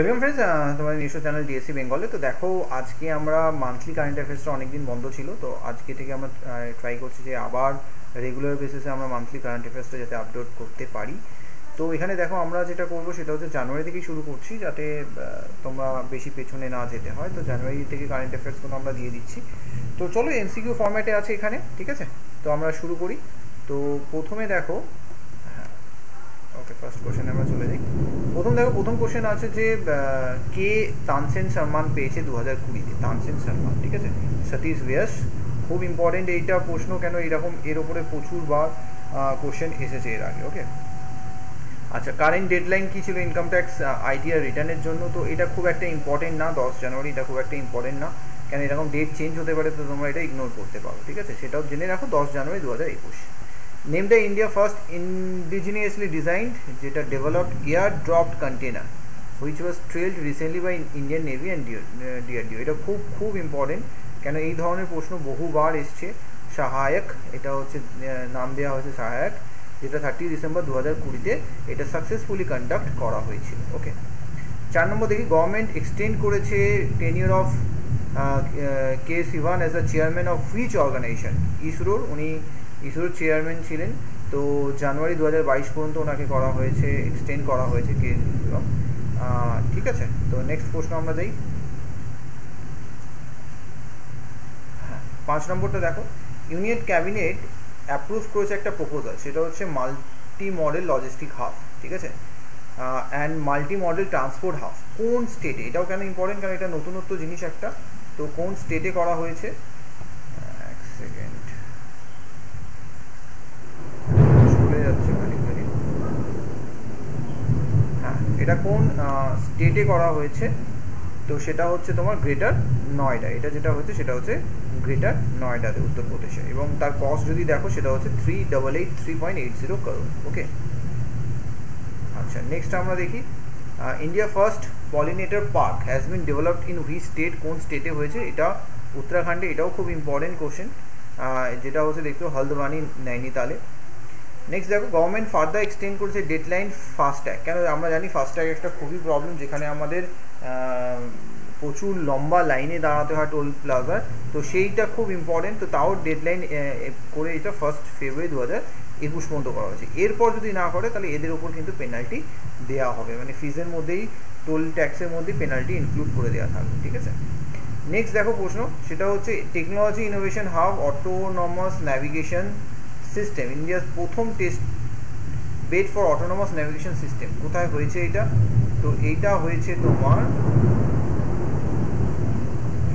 Welcome friends তোমার নিজস্ব channel DSC বেঙ্গলে তো দেখো, আজকে আমরা মান্থলি কারেন্ট অ্যাফেয়ার্সটা অনেকদিন বন্ধ ছিল, তো আজকে থেকে আমরা ট্রাই করছি যে আবার রেগুলার বেসিসে আমরা মান্থলি কারেন্ট অ্যাফেয়ার্সটা যাতে আপলোড করতে পারি। তো এখানে দেখো, আমরা যেটা করব সেটা হচ্ছে জানুয়ারি থেকেই শুরু করছি, যাতে তোমরা বেশি পেছনে না যেতে হয়। তো জানুয়ারি থেকে কারেন্ট অ্যাফেয়ার্সগুলো আমরা দিয়ে দিচ্ছি। তো চলো এমসিকিউ ফর্ম্যাটে আছে এখানে, ঠিক আছে? তো আমরা শুরু করি। তো প্রথমে দেখো ফার্স্ট কোশ্চেন আমরা চলে যাই। প্রথম দেখো, প্রথম কোশ্চেন আছে যে কে তানসেন সম্মান পেয়েছে দু হাজার কুড়িতে? তানসেন সম্মান ঠিক আছে? সতীশ ব্যাস, খুব ইম্পর্টেন্ট এইটা প্রশ্ন কেন এরকম, এর ওপরে প্রচুরবার কোশ্চেন এসেছে এর আগে ওকে আচ্ছা কারেন্ট ডেডলাইন কী ছিল ইনকাম ট্যাক্স আইটিআর রিটার্নের জন্য? তো এটা খুব একটা ইম্পর্টেন্ট না, দশ জানুয়ারি এটা খুব একটা ইম্পর্টেন্ট না। কেন এরকম ডেট চেঞ্জ হতে পারে, তো তোমরা এটা ইগনোর করতে পারো, ঠিক আছে? সেটাও জেনে রাখো, দশ জানুয়ারি দু হাজার একুশ। Name the India first indigenously designed যেটা developed air dropped container which was trailed recently by Indian Navy and DRDO এটা খুব খুব ইম্পর্টেন্ট কেন এই ধরনের প্রশ্ন বহুবার এসছে। সহায়ক, এটা হচ্ছে নাম দেওয়া হয়েছে সহায়ক, যেটা থার্টি ডিসেম্বর দু হাজার কুড়িতে এটা সাকসেসফুলি কন্ডাক্ট করা হয়েছিল। ওকে চার নম্বর দেখি গভর্নমেন্ট এক্সটেন্ড করেছে tenure of K Sivan as the chairman of which organisation ইসরোর উনি ইসরোর চেয়ারম্যান ছিলেন। তো জানুয়ারি দু হাজার বাইশ পর্যন্ত ওনাকে করা হয়েছে এক্সটেন্ড করা হয়েছে কে ঠিক আছে? তো নেক্সট প্রশ্ন আমরা যাই হ্যাঁ পাঁচ নম্বরটা দেখো। ইউনিয়ন ক্যাবিনেট অ্যাপ্রুভ করেছে একটা প্রপোজাল সেটা হচ্ছে মাল্টি মডেল লজিস্টিক হাব ঠিক আছে? And multi modal transport hub কোন স্টেটে এটাও কেন ইম্পর্টেন্ট কারণ এটা নতুনত্ব জিনিস একটা। তো কোন স্টেটে করা হয়েছে এক সেকেন্ড চলে যাচ্ছে হ্যাঁ এটা কোন স্টেটে করা হয়েছে? তো সেটা হচ্ছে তোমার গ্রেটার নয়ডা। এটা যেটা হচ্ছে সেটা হচ্ছে গ্রেটার নয়ডাতে উত্তরপ্রদেশে এবং তার কস্ট যদি দেখো, সেটা হচ্ছে three double eight three point eight zero crore okay আচ্ছা নেক্সট আমরা দেখি India first pollinator park has been developed in which state কোন স্টেটে হয়েছে? এটা উত্তরাখণ্ডে, এটাও খুব ইম্পর্টেন্ট কোশ্চেন যেটা হচ্ছে দেখতে হলদবানি, নৈনিতালে। নেক্সট দেখো গভর্নমেন্ট ফার্দার এক্সটেন্ড করেছে ডেডলাইন ফাস্ট্যাগ কেন? আমরা জানি ফাস্ট্যাগ একটা খুবই প্রবলেম যেখানে আমাদের প্রচুর লম্বা লাইনে দাঁড়াতে হয় টোল প্লাজার তো সেইটা খুব ইম্পর্টেন্ট তো তাও ডেডলাইন করে এটা ফার্স্ট ফেব্রুয়ারি দু হাজার একুশ পর্যন্ত করা হয়েছে। এরপর যদি না করে, তাহলে এদের ওপর কিন্তু পেনাল্টি দেওয়া হবে। মানে ফিজের মধ্যেই টোল ট্যাক্সের মধ্যেই পেনাল্টি ইনক্লুড করে দেওয়া থাকবে, ঠিক আছে? নেক্সট দেখো প্রশ্ন, সেটা হচ্ছে technology innovation hub autonomous navigation system ইন্ডিয়ার প্রথম test bed for autonomous navigation system কোথায় হয়েছে এটা? তো এইটা হয়েছে তোমার,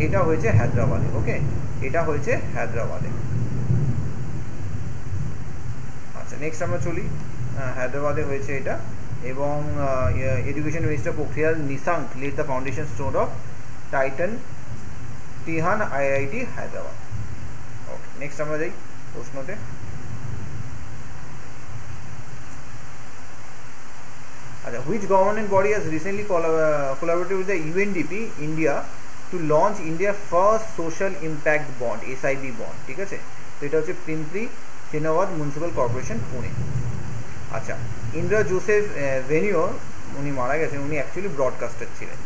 এটা হয়েছে হায়দ্রাবাদে ওকে এটা হয়েছে হায়দ্রাবাদে। আচ্ছা নেক্সট আমরা চলি। হায়দ্রাবাদে হয়েছে এটা। এবং education minister Pokhriyal Nishank lead the foundation stone of Titan TiHAN IIT Hyderabad. Okay next আমরা যাই প্রশ্নতে। আচ্ছা which government body has recently collaborated with the UNDP India to launch India first social impact bond SIB bond ঠিক আছে? তো এটা হচ্ছে Pimpri Chinchwad municipal corporation Pune আচ্ছা ইন্দ্রা জোসেফ ভেনিওর উনি মারা গেছেন, উনি অ্যাকচুয়ালি ব্রডকাস্টার ছিলেন।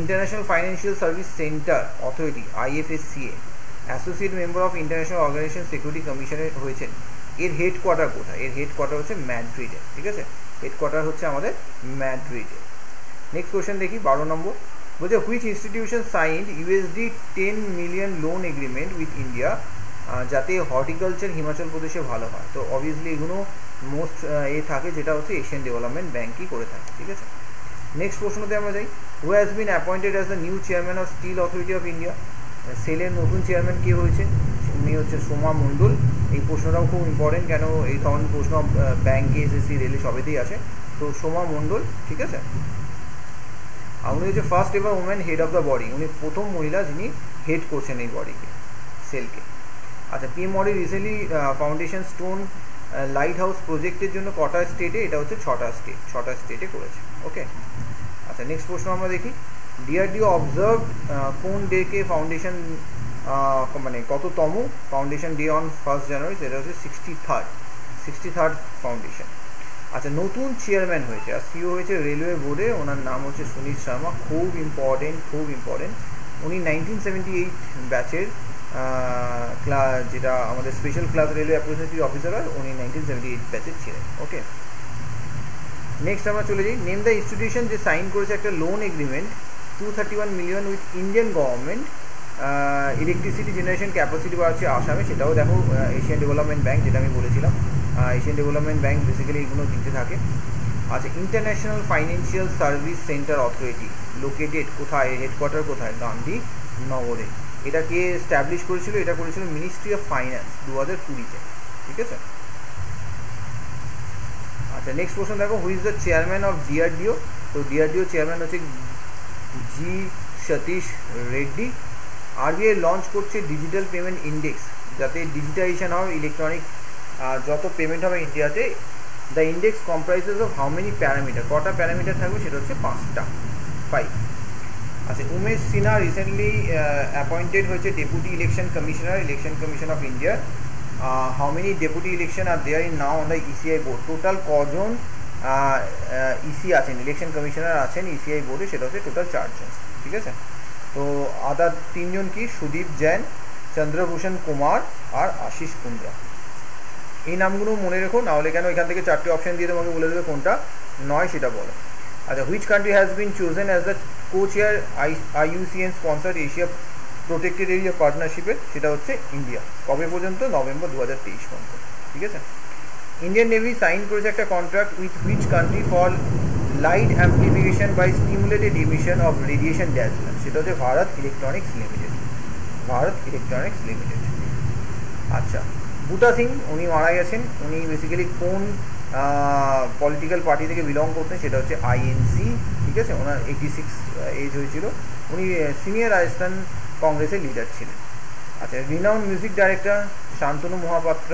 International financial service centre authority IFSCA associate member of international organisation security কমিশনের হয়েছেন। এর হেডকোয়ার্টার কোথায়? এর হেডকোয়ার্টার হচ্ছে ম্যাড্রিডে ঠিক আছে? হেডকোয়ার্টার হচ্ছে আমাদের ম্যাড্রিডে নেক্সট কোয়েশ্চেন দেখি, বারো নম্বর। বলছে which institution signed USD ten million loan agreement with India যাতে হর্টিকালচার হিমাচল প্রদেশে ভালো হয়? তো অবভিয়াসলি এগুলো মোস্ট এ থাকে, যেটা হচ্ছে এশিয়ান ডেভেলপমেন্ট ব্যাঙ্কই করে থাকে, ঠিক আছে? নেক্সট প্রশ্নতে আমরা যাই। Who has been appointed as the new chairman of steel authority of India সেলের নতুন চেয়ারম্যান কে হয়েছে? উনি হচ্ছে সোমা মণ্ডল। এই প্রশ্নটাও খুব ইম্পর্টেন্ট কেন এই ধরনের প্রশ্ন ব্যাঙ্কে এসএসসি রেলে সবেতেই আসে। তো সোমা মণ্ডল, ঠিক আছে? আর উনি হচ্ছে first ever women head of the body উনি প্রথম মহিলা যিনি হেড করছেন এই বডিকে সেলকে আচ্ছা PM Modi recently foundation stone light house প্রজেক্টের জন্য কটা স্টেটে এটা হচ্ছে ছটা স্টেট ছটা স্টেটে করেছে। ওকে আচ্ছা নেক্সট প্রশ্ন আমরা দেখি। ডিআরডিও অবজার্ভ কোন ডেকে ফাউন্ডেশন মানে কততম foundation day on first January সেটা হচ্ছে sixty third sixty third foundation আচ্ছা নতুন চেয়ারম্যান হয়েছে আর সিও হয়েছে রেলওয়ে বোর্ডে ওনার নাম হচ্ছে সুনীল শর্মা খুব ইম্পর্টেন্ট খুব ইম্পর্টেন্ট উনি নাইনটিন সেভেন্টি এইট ব্যাচের ক্লাস যেটা আমাদের special class railway apprentice officer হয় উনি নাইনটিন সেভেন্টি এইট ব্যাচের ছিলেন ওকে নেক্সট আমরা চলে যাই নেম দ্য ইনস্টিটিউশন যে সাইন করেছে একটা loan agreement two thirty one million with Indian government electricity generation capacity বাড়ছে আসামে, সেটাও দেখো এশিয়ান ডেভেলপমেন্ট ব্যাঙ্ক যেটা আমি বলেছিলাম এশিয়ান ডেভেলপমেন্ট ব্যাঙ্ক বেসিক্যালি এগুলো দিতে থাকে। আচ্ছা international financial service centre authority located কোথায় হেডকোয়ার্টার কোথায়? গান্ধী নগরে। এটা কে স্ট্যাবলিশ করেছিল, এটা করেছিল মিনিস্ট্রি অফ ফাইন্যান্স দু হাজার কুড়িতে, ঠিক আছে? আচ্ছা নেক্সট কোশ্চেন দেখো who is the chairman of DRDO তো ডিআরডিও চেয়ারম্যান হচ্ছে G Satish Reddy RBI launch করছে ডিজিটাল পেমেন্ট ইন্ডেক্স যাতে ডিজিটাইজেশন হয় ইলেকট্রনিক যত পেমেন্ট হবে ইন্ডিয়াতে the index comprises of how many parameter কটা প্যারামিটার থাকবে? সেটা হচ্ছে পাঁচটা। ফাইভ আচ্ছা উমেশ সিনহা রিসেন্টলি অ্যাপয়েন্টেড হয়েছে deputy election commissioner election commission of India how many deputy election are there in now on the ECI board total কজন EC আছেন election commissioner আছেন ইসিআই বোর্ডে সেটা হচ্ছে টোটাল চারজন, ঠিক আছে? তো আদার তিনজন কি? সুদীপ জৈন, চন্দ্রভূষণ কুমার আর আশিস কুন্দ্রা। এই নামগুলো মনে রেখো নাহলে কেন এখান থেকে চারটি অপশন দিয়ে তোমাকে বলে দেবে কোনটা? নয়, সেটা বলো। আচ্ছা which country has been chosen as the co chair I IUCN sponsored Asia protected area পার্টনারশিপের সেটা হচ্ছে ইন্ডিয়া কবে পর্যন্ত? নভেম্বর দু হাজার তেইশ পর্যন্ত, ঠিক আছে? ইন্ডিয়ান নেভি সাইন করেছে একটা contract with which country for light amplification by stimulated emission of radiation dazzler সেটা হচ্ছে Bharat electronics limited Bharat electronics limited আচ্ছা বুটা সিং, উনি মারা গেছেন। উনি বেসিক্যালি কোন পলিটিক্যাল পার্টি থেকে বিলং করতেন সেটা হচ্ছে আইএনসি ঠিক আছে? ওনার এইটি সিক্স এজ হয়েছিল। উনি সিনিয়র রাজস্থান কংগ্রেসের লিডার ছিলেন। আচ্ছা renown music director Shantanu Mohapatra.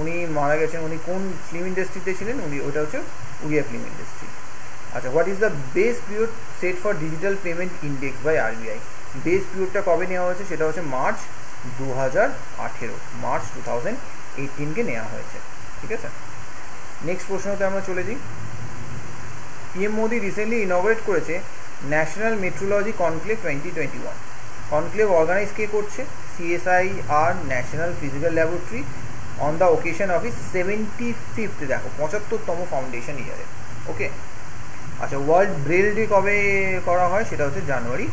উনি মারা গেছেন, উনি কোন ফিল্ম ইন্ডাস্ট্রিতে ছিলেন? উনি, ওটা হচ্ছে উড়িয়া ফিল্ম ইন্ডাস্ট্রি আচ্ছা what is the base period set for digital payment index by RBI base পিরিয়ডটা কবে নেওয়া হয়েছে? সেটা হচ্ছে মার্চ দু হাজার আঠেরো। মার্চ টু থাউজেন্ড এইটিনকে নেওয়া হয়েছে। ঠিক আছে? নেক্সট প্রশ্নতে আমরা চলে যাই। পিএম মোদি রিসেন্টলি ইনগ্রেট করেছে national metrology conclave twenty twenty one conclave organise কে করছে? CSIR national physical laboratory on the occasion of its seventy fifth দেখো, পঁচাত্তরতম ফাউন্ডেশন ইয়ারে ওকে আচ্ছা ওয়ার্ল্ড ব্রেল ডে কবে করা হয়? সেটা হচ্ছে জানুয়ারি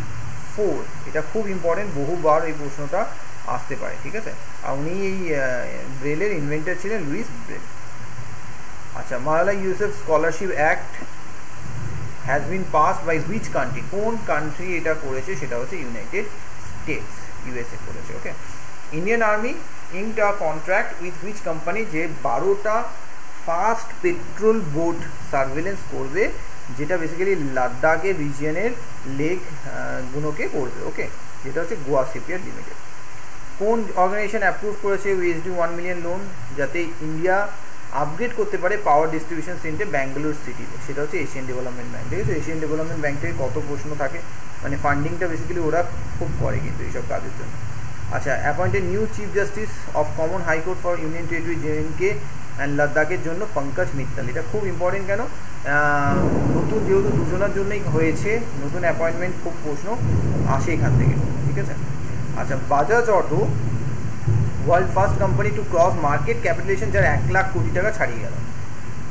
ফোর এটা খুব ইম্পর্টেন্ট বহুবার এই প্রশ্নটা আসতে পারে, ঠিক আছে? আর উনি এই ব্রেলের ইনভেন্টার ছিলেন লুইস ব্রেল আচ্ছা Malala Yousef scholarship act has been pass by which country কোন কান্ট্রি এটা করেছে? সেটা হচ্ছে ইউনাইটেড স্টেটস ইউএসএ করেছে okay Indian army a contract with which company যে বারোটা ফাস্ট পেট্রোল বোট সার্ভেলেন্স করবে, যেটা বেসিক্যালি লাদাখের রিজিয়নের লেক গুলোকে করবে ওকে যেটা হচ্ছে গোয়া শিপইয়ার্ড লিমিটেড কোন অর্গানাইজেশন অ্যাপ্রুভ করেছে ইউএসডি ওয়ান মিলিয়ন লোন যাতে ইন্ডিয়া আপগ্রেড করতে পারে পাওয়ার ডিস্ট্রিবিউশন সেন্টার ব্যাঙ্গালোর সিটিতে সেটা হচ্ছে এশিয়ান ডেভেলপমেন্ট ব্যাঙ্ক ঠিক আছে? এশিয়ান ডেভেলপমেন্ট ব্যাঙ্ক থেকে কত প্রশ্ন থাকে? মানে ফান্ডিংটা বেসিক্যালি ওরা খুব করে কিন্তু এইসব কাজের জন্য। আচ্ছা appointed new chief justice of common high court for union territory J and K and লাদাখের জন্য পঙ্কজ মিত্তাল এটা খুব ইম্পর্টেন্ট কেন? নতুন যেহেতু দুজনের জন্যই হয়েছে, নতুন অ্যাপয়েন্টমেন্ট খুব প্রশ্ন আসে এখান থেকে, ঠিক আছে? আচ্ছা Bajaj auto world first company to cross market capitalisation যার এক লাখ কোটি টাকা ছাড়িয়ে গেল।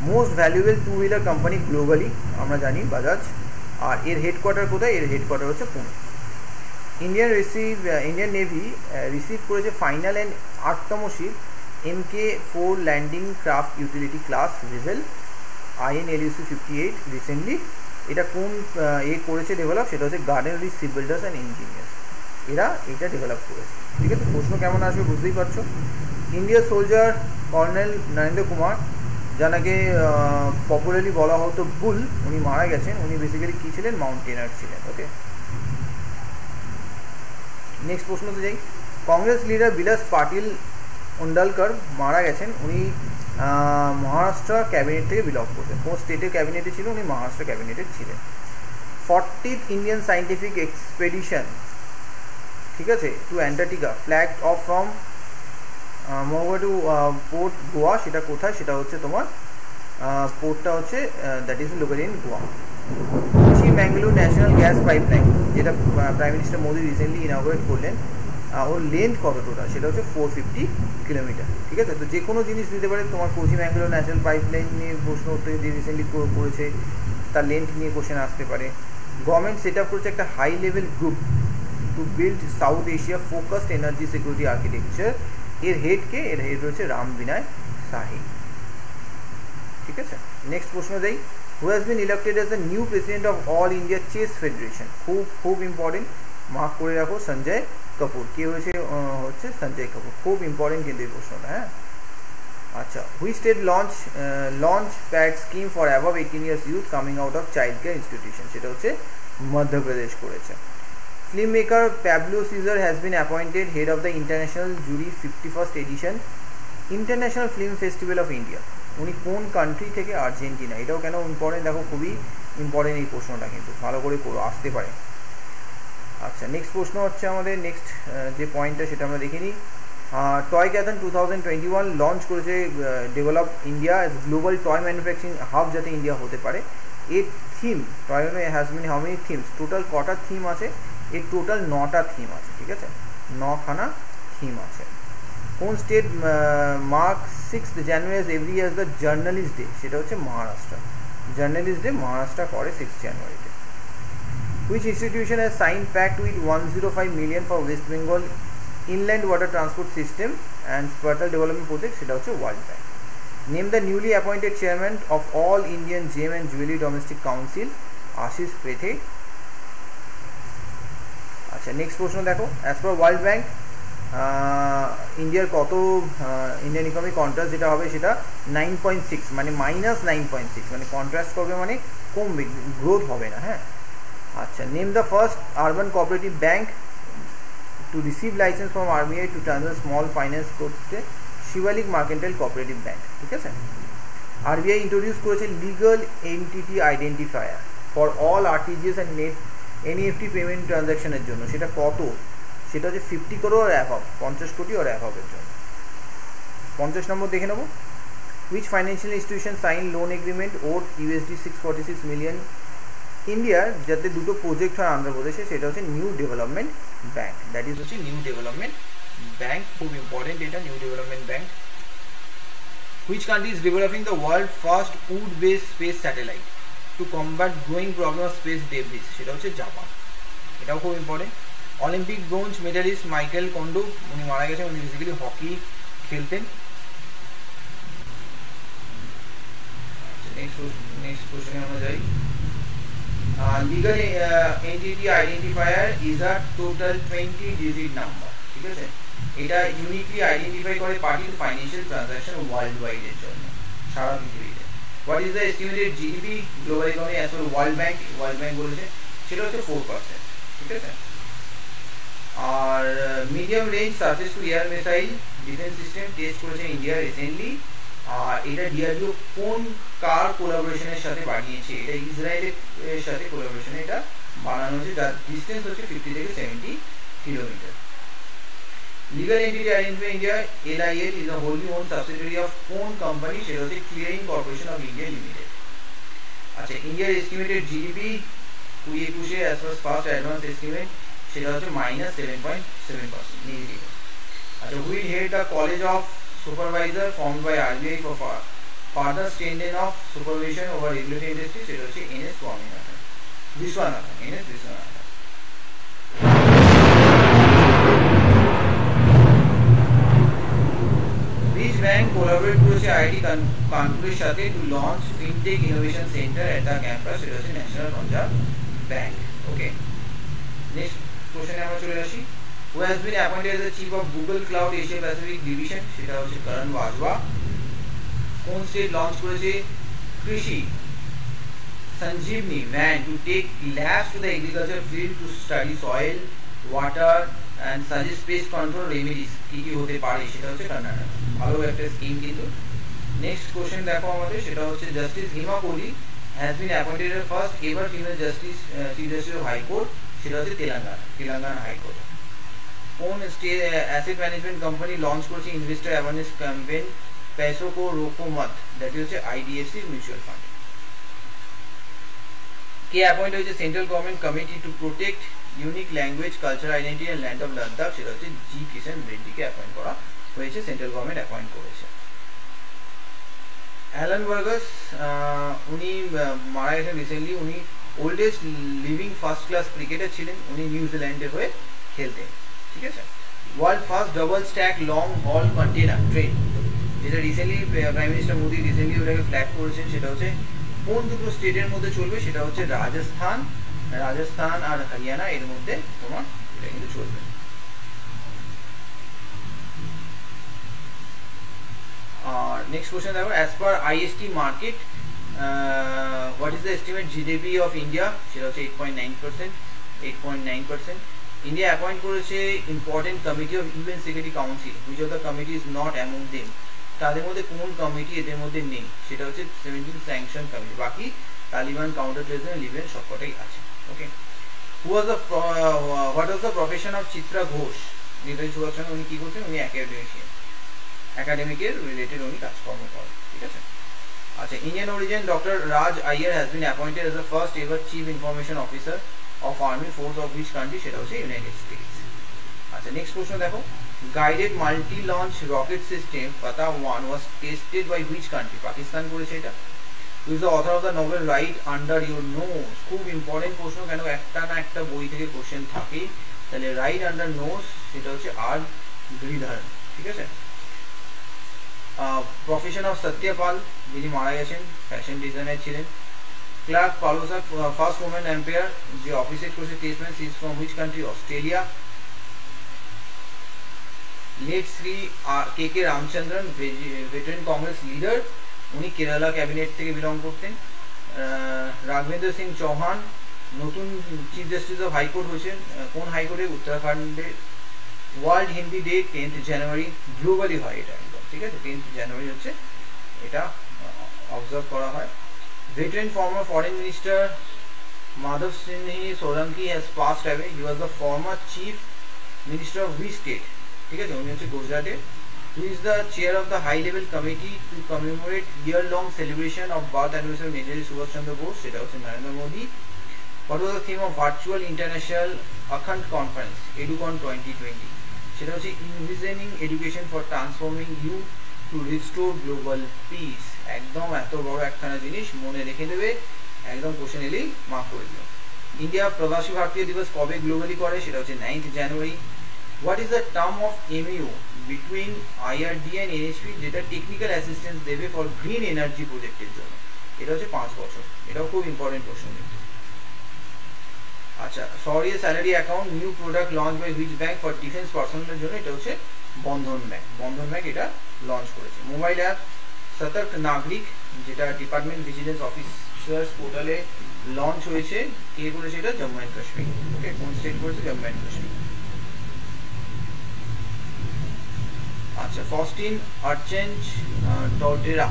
Most valuable two wheeler company globally আমরা জানি বাজাজ আর এর হেডকোয়ার্টার কোথায়? এর হেডকোয়ার্টার হচ্ছে Pune Indian receive Indian navy receive করেছে final and আটতম ship M K four landing craft utility class vessel LUC fifty eight recently এটা কোন এ করেছে ডেভেলপ সেটা হচ্ছে garden reach ship builders and engineers এরা এটা ডেভেলপ করেছে। ঠিক আছে? প্রশ্ন কেমন আসবে বুঝতেই পারছ? ইন্ডিয়ার সোলজার কর্নেল নরেন্দ্র কুমার যাকে পপুলারলি বলা হতো বুল উনি মারা গেছেন। উনি বেসিক্যালি কী ছিলেন? মাউন্টেনার ছিলেন ওকে নেক্সট প্রশ্নতে যাই। কংগ্রেস লিডার বিলাস পাটিল উন্ডালকর মারা গেছেন। উনি মহারাষ্ট্র ক্যাবিনেট থেকে বিলং করতেন। কোন স্টেটের ক্যাবিনেটে ছিল? উনি মহারাষ্ট্র ক্যাবিনেটে ছিলেন। ফর্টিথ ইন্ডিয়ান সাইন্টিফিক এক্সপেডিশন ঠিক আছে? To Antarctica flag off from মোহবা to port Goa সেটা কোথায়? সেটা হচ্ছে তোমার পোর্টটা হচ্ছে that is located in Goa Kochi Mangalore national gas pipeline যেটা prime minister Modi recently inaugurate করলেন ওর লেন্থ কত টোটাল সেটা হচ্ছে ফোর ফিফটি কিলোমিটার ঠিক আছে? তো যে কোনো জিনিস দিতে পারে, তোমার কোচি ম্যাঙ্গালোর ন্যাশনাল পাইপলাইন নিয়ে প্রশ্ন উত্তর যে রিসেন্টলি করেছে, তার লেন্থ নিয়ে কোশ্চেন আসতে পারে। গভর্নমেন্ট সেট আপ করেছে একটা high level group to build South Asia focused energy security architecture এর হেডকে এর হেড রয়েছে রাম বিনয় সাহি। ঠিক আছে? নেক্সট প্রশ্ন দেই। Who has been elected as the new president of all India chess federation খুব খুব ইম্পর্টেন্ট মার্ক করে রাখো সঞ্জয় কাপুর। কে হয়েছে? হচ্ছে সঞ্জয় কাপুর। খুব ইম্পর্টেন্ট কিন্তু এই প্রশ্নটা হ্যাঁ? আচ্ছা which state launch launch pad scheme for above eighteen years youth coming out of child care institution সেটা হচ্ছে মধ্যপ্রদেশ করেছে। Film maker Pablo Cesar has been appointed head of the international jury fifty first edition international film festival of India উনি কোন country থেকে Argentina? এটাও কেন important দেখো খুবই ইম্পর্টেন্ট এই প্রশ্নটা কিন্তু। ভালো করে আসতে পারে। আচ্ছা নেক্সট প্রশ্ন হচ্ছে আমাদের নেক্সট যে পয়েন্টটা সেটা আমরা দেখে নিই। Toycathon two thousand twenty one launch করেছে develop India as global toy manufacturing hub যাতে ইন্ডিয়া হতে পারে। এর theme toy has mean how many themes total কটা থিম আছে? এর টোটাল নটা থিম আছে, ঠিক আছে? নখানা থিম আছে। কোন state mark six January every year the journalist day, সেটা হচ্ছে মহারাষ্ট্র। জার্নালিস্ট ডে মহারাষ্ট্র করে সিক্স জানুয়ারিতে। Which institution has signed pact with 105 million for West Bengal inland water transport system and Spartal development project, সেটা হচ্ছে world bank name the newly appointed chairman of all Indian gem and jewellery domestic council Ashish Pethe আচ্ছা next প্রশ্ন দেখো। As পার world bank ইন্ডিয়ার কত Indian economic contrast যেটা হবে সেটা নাইন পয়েন্ট সিক্স মানে মাইনাস নাইন পয়েন্ট সিক্স মানে কন্ট্রাস্ট করবে মানে কমবে গ্রোথ হবে না হ্যাঁ? আচ্ছা name the first urban cooperative bank to receive licence from RBI to transfer small finance করতে শিবালিক মার্কেন্টাইল কোঅপারেটিভ ব্যাংক ঠিক আছে? আরবিআই ইন্ট্রোডিউস করেছে legal entity identifier for all RTGS and net NEFT payment ট্রানজ্যাকশনের জন্য, সেটা কত? সেটা হচ্ছে ফিফটি করোর অ্যাভাব পঞ্চাশ কোটি ওর অ্যাভাবের জন্য। পঞ্চাশ নম্বর দেখে নেব। Which financial institution sign loan agreement or USD six forty six million ইন্ডিয়ার যাতে দুটো প্রজেক্ট হয় আন্ধ্রপ্রদেশে সেটা হচ্ছে new development bank that is হচ্ছে নিউ ডেভেলপমেন্ট ব্যাঙ্ক খুব ইম্পর্টেন্ট এটা new development bank which country is developing the world first wood base space satellite to combat growing problem of space debris সেটা হচ্ছে Japan এটাও খুব important Olympic bronze medallist Michael কন্ডু, উনি মারা গেছেন, উনি বেসিক্যালি হকি খেলতেন। নেক্সট কোশ্চেনে আমরা যাই। Legal entity identifier is a total twenty digit number ঠিক আছে? এটা ইউনিকলি আইডেন্টিফাই করে পার্টির ফাইন্যান্সিয়াল ট্রানজাকশন ওয়ার্ল্ড ওয়াইডের জন্য, সারা পৃথিবীতে। What is the estimated GDP global economy as world bank world bank বলেছে, সেটা হচ্ছে ফোর পার্সেন্ট ঠিক আছে? আর medium range surface to air missile defence system test করেছে ইন্ডিয়া রিসেন্টলি আর এটা ডিআরডিও কোন কার কোলাবোরেশনের সাথে বানিয়েছে? এটা ইসরায়েলের সাথে কোলাবোরেশনে এটা বানানো হয়েছে, যার ডিস্টেন্স হচ্ছে ফিফটি থেকে seventy kilometre legal entity identify India LIL is a wholly owned subsidiary of কোন কোম্পানি সেটা হচ্ছে clearing corporation of India limited আচ্ছা ইন্ডিয়ার এস্টিমেটেড জিডিপি কুড়ি একুশে as per first advance estimate সেটা হচ্ছে minus seven point seven percent negative আচ্ছা which head the college of supervisor formed by RBI for further strengthening of supervision over regulatory industry সেটা হচ্ছে NS Swaminathan Viswanathan NS Viswanathan Which bank collaborate করেছে IIT কানপুরের সাথে to launch FinTech Innovation Center at the campus সেটা হচ্ছে national Punjab bank okay next কোশ্চেনে আমরা চলে আসি। who has been appointed as the chief of Google Cloud Asia Pacific Division, সেটা হচ্ছে করণ বাজওয়া। কোন স্টেট লঞ্চ করেছে কৃষি? Sanjeevani van to take labs to the agriculture field to study soil water and suggest pest control remedies কি কি হতে পারে, সেটা হচ্ছে কর্ণাটক। ভালো একটা স্কিম কিন্তু। নেক্সট কোশ্চেন দেখো আমাদের, সেটা হচ্ছে justice Hima Kohli has been appointed first ever female justice chief justice of high court সেটা হচ্ছে তেলেঙ্গানা তেলেঙ্গানা হাইকোর্ট কোন অ্যাসেট ম্যানেজমেন্ট কোম্পানি লঞ্চ করেছে ইনভেস্টার অ্যাওয়ারনেস ক্যাম্পেইন पैसों को रोको मत দ্যাট হচ্ছে আইডিএফসি মিউচুয়াল ফান্ড কে অ্যাপয়েন্ট হয়েছে central government committee to protect unique language culture identity and land of Ladakh সেটা হচ্ছে জি কিষান রেড্ডিকে অ্যাপয়েন্ট করা হয়েছে সেন্ট্রাল গভর্নমেন্ট অ্যাপয়েন্ট করেছে অ্যালান বার্গাস উনি মারা গেছেন রিসেন্টলি উনি oldest living first class cricketer ছিলেন, উনি নিউজিল্যান্ডের হয়ে খেলতেন, ঠিক আছে? World first double stack long হল কন্টেনার ট্রেন যেটা recently prime minister Modi recently ওটাকে ফ্ল্যাগ করেছেন, সেটা হচ্ছে কোন দুটো স্টেটের মধ্যে চলবে, সেটা হচ্ছে রাজস্থান রাজস্থান আর হরিয়ানা, এর মধ্যে তোমার এটা কিন্তু চলবে। আর নেক্সট কোশ্চেন দেখো as per IST market what is the estimate GDP of India সেটা হচ্ছে eight point nine percent eight point nine percent India appoint করেছে important committee of UN security council which of the committee is not among them তাদের মধ্যে কোন committee এদের মধ্যে নেই? সেটা হচ্ছে সেভেন্টিন স্যাংশন কমিটি বাকি তালিবান কাউন্টার টেরোরিজম লিভেন সবকটাই আছে। Okay who was the what was the profession of Chitra Ghosh Netaji Subhash Chandra উনি কী করছেন? উনি একাডেমিশিয়ান একাডেমিকের রিলেটেড উনি কাজকর্ম করেন। ঠিক আছে? আচ্ছা Indian origin doctor Raj Iyer has been appointed as the first ever chief information officer of army force of which country সেটা হচ্ছে ইউনাইটেড স্টেটস আচ্ছা নেক্সট প্রশ্ন দেখো। Guided multi launch rocket system Fatah one was tested by which country Pakistan করেছে এটা। Is the author of the novel right under your nose খুব important প্রশ্ন, কেন একটা না একটা বই থেকে কোশ্চেন থাকেই তাহলে রাইট আন্ডার নোস সেটা হচ্ছে আর গিরিধারন। ঠিক আছে? প্রফেশন অফ সত্যপাল যিনি মারা গেছেন ফ্যাশন ডিজাইনার ছিলেন। Clark Polosak first women umpire যে অফিসে করছে test match is from which country Australia late Shri K K Ramachandran veteran Congress leader উনি কেরালা ক্যাবিনেট থেকে বিলং করতেন। রাঘবেন্দ্র সিং চৌহান নতুন চিফ জাস্টিস অফ হাইকোর্ট হয়েছেন। কোন হাইকোর্টে উত্তরাখণ্ডে। World Hindi day tenth January globally হয় এটা। ঠিক আছে টেন্থ জানুয়ারি হচ্ছে এটা অবজার্ভ করা হয় veteran former foreign minister Madhav Sinh Solanki has passed away he was the former chief minister of which state ঠিক আছে উনি হচ্ছে গুজরাটে who is the chair of the high level committee to commemorate year long celebration of birth anniversary of Netaji Subhash Chandra Bose সেটা হচ্ছে Narendra Modi what was the theme of virtual international Akhand conference educon 2020 সেটা হচ্ছে envisioning education for transforming youth to restore global peace. একদম এত বড় একখানা জিনিস মনে রেখে দেবে, একদম কোশ্চেন এলেই মার্ক করে দিও। ইন্ডিয়া প্রবাসী ভারতীয় দিবস কবে গ্লোবালি করে সেটা হচ্ছে ninth January what is the term of MU between IRD and NSP যেটা টেকনিক্যাল অ্যাসিস্ট্যান্স দেবে ফর গ্রিন এনার্জি প্রজেক্টের জন্য? এটা হচ্ছে পাঁচ বছর। এটাও খুব ইম্পর্টেন্ট প্রশ্ন কিন্তু। আচ্ছা sorry salary account new product launch by which bank for defence পার্সোনালের জন্য এটা হচ্ছে বন্ধন ব্যাংক বন্ধন ব্যাংক এটা লঞ্চ করেছে। মোবাইল অ্যাপ সতর্ক নাগরিক, যেটা ডিপার্টমেন্ট ভিজিলেন্স অফিসার্স পোর্টালে লঞ্চ হয়েছে, কে করেছে এটা? জম্মু অ্যান্ড কাশ্মীর। ওকে কোন স্টেট করেছে? জম্মু অ্যান্ড কাশ্মীর। আচ্ছা Faustin Archange Touadera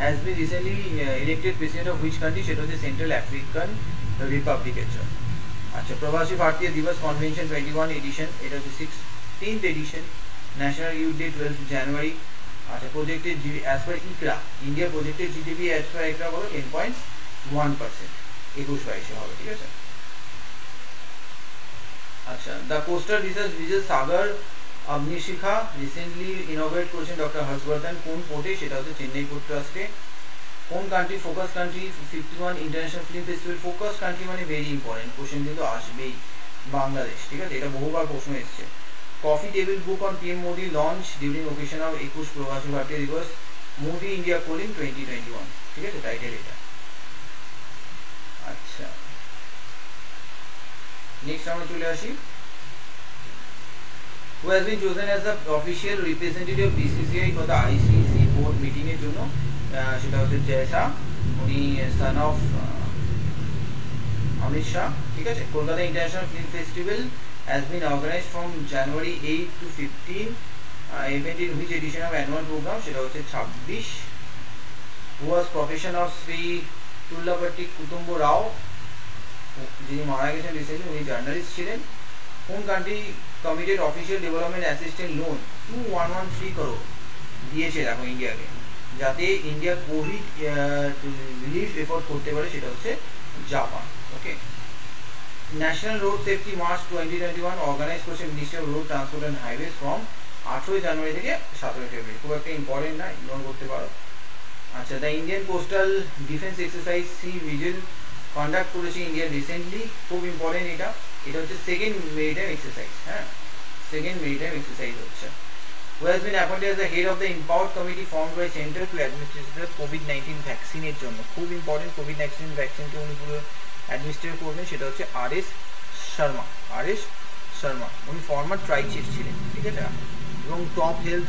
has been recently elected president of which country সেটা হচ্ছে সেন্ট্রাল আফ্রিকান রিপাবলিকের জন্য। আচ্ছা প্রবাসী ভারতীয় দিবস কনভেনশন টোয়েন্টি ওয়ান এডিশন এটা হচ্ছে sixteenth edition national youth day twelve January আচ্ছা প্রজেক্টের G as per ICRA India প্রজেক্টের জিডিপি অ্যাজ পার ইকরা বলো টেন পয়েন্ট ওয়ান পার্সেন্ট একুশ বাইশে হবে, ঠিক আছে? আচ্ছা দ্য কোস্টাল রিসার্চ বিজেস সাগর অগ্নিশিখা রিসেন্টলি ইনোভেট করেছেন ডক্টর হর্ষবর্ধন কোন পোর্টে সেটা হচ্ছে চেন্নাই পোর্ট ট্রাস্টে কোন country focus country fifty one international film festival focus country মানে ভেরি ইম্পর্টেন্ট কোশ্চেন কিন্তু আসবেই বাংলাদেশ, ঠিক আছে? এটা বহুবার প্রশ্ন এসছে। Coffee table book on PM Modi launch during occasion of একুশ Pravasi Bharatiya Divas Modi India calling twenty twenty one ঠিক আছে? টাইটেল এটা। আচ্ছা। নেক্সট আমরা চলে আসি। Who has been chosen as official representative of BCCI for the ICC meeting এর জন্য সেটা হচ্ছে জয়সা উনি সান অফ অমিত শাহ ঠিক আছে? Kolkata international film festival has been organized from January 8 to 15 uh, event edition of annual program সেটা হচ্ছে 26 who was profession of Shri তুল্লাপট্টি কুটুম্ব রাও যিনি মারা গেছেন রিসেন্টলি উনি জার্নালিস্ট ছিলেন কোন country committed official development assistant loan to one one three করো দিয়েছে দেখো ইন্ডিয়াকে যাতে ইন্ডিয়া কোভিড রিলিফ এফোর্ট করতে পারে সেটা হচ্ছে Japan okay national road safety march twenty twenty one organize করছে ministry of road transport and highways from আঠেরোই জানুয়ারি থেকে সতেরোই ফেব্রুয়ারি। খুব একটা ইম্পর্টেন্ট না ইগনোর করতে পারো। আচ্ছা the Indian coastal defence exercise sea vigil conduct করেছে ইন্ডিয়া রিসেন্টলি খুব ইম্পর্টেন্ট এটা। এটা হচ্ছে সেকেন্ড মেরিটাইম এক্সারসাইজ হ্যাঁ? সেকেন্ড মেরিটাইম এক্সারসাইজ হচ্ছে। Who has been appointed as the head of the empowered committee formed by center to administer the covid-19 ভ্যাকসিনের জন্য। খুব ইম্পর্টেন্ট কোভিড নাইন্টিন ভ্যাকসিনকে উনি পুরো অ্যাডমিনিস্ট্রেট করবেন, সেটা হচ্ছে R S Sharma. R S Sharma. উনি ফর্মার ট্রাই চিফ ছিলেন, ঠিক আছে? এবং টপ হেলথ